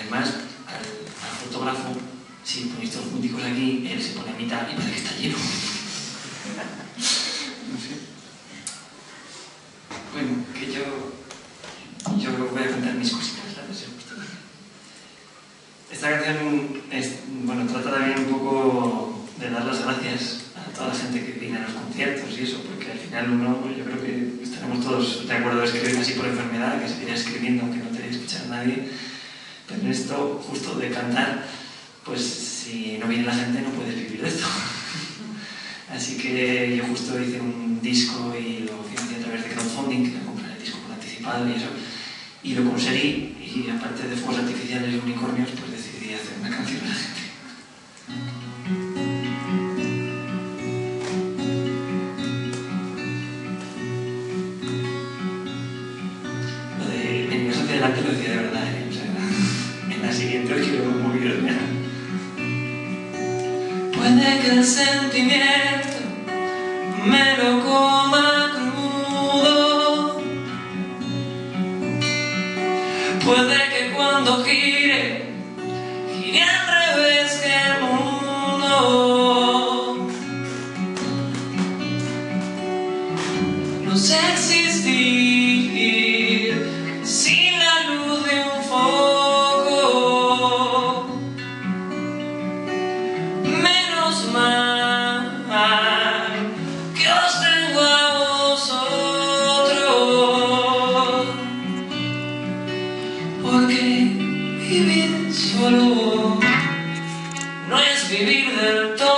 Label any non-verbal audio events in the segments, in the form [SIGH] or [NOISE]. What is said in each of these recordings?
Además, al, fotógrafo, si ponéis todos junticos aquí, él se pone a mitad y parece que está lleno. Bueno, que yo, yo voy a contar mis cositas, ¿sabes? Esta canción bueno, trata también un poco de dar las gracias a toda la gente que viene a los conciertos y eso, porque al final uno, yo creo que estaremos todos de acuerdo de escribir así por enfermedad, que seguiría escribiendo aunque no te escuchar a nadie, pero esto, justo de cantar, pues si no viene la gente no puedes vivir de esto. [LAUGHS] Así que yo justo hice un disco y lo financié a través de crowdfunding, que compré el disco por anticipado y eso, y lo conseguí, y aparte de fuegos artificiales y unicornios, pues decidí hacer una canción a la gente. Puede que el sentimiento me lo coma crudo. Puede que cuando gire, gire solo no es vivir del todo.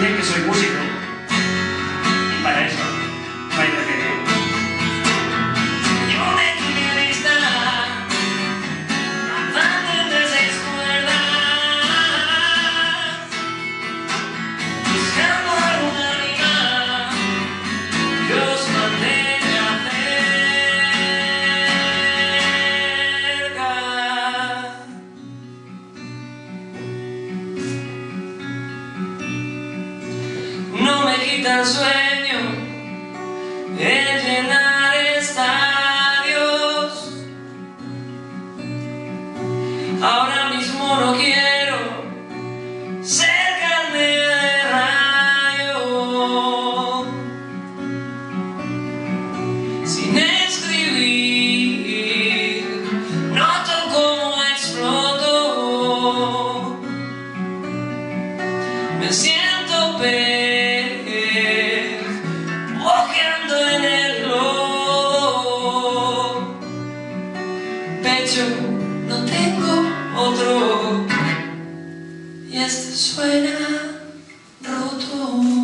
Dicen que soy músico sueño el llenar estadios. Ahora mismo no quiero ser carne de rayo. Sin escribir, noto cómo exploto. Me siento pez, pecho no tengo otro y esto suena roto.